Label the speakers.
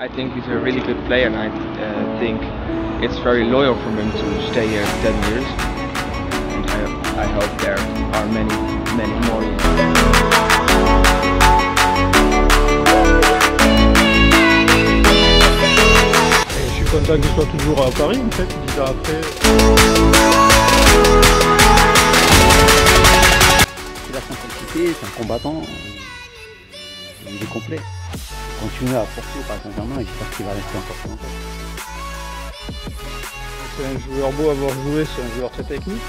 Speaker 1: I think he's a really good player, and I uh, think it's very loyal for him to stay here 10 years. And I, I hope there are many, many more.
Speaker 2: Et je suis content qu'il soit toujours à Paris en fait, 10 ans après.
Speaker 3: C'est la simplicité, c'est un combattant. il est complet. Continuez à apporter au Paris Saint-Germain et j'espère qu'il va rester encore longtemps.
Speaker 2: C'est un joueur beau à avoir joué, c'est un joueur très technique.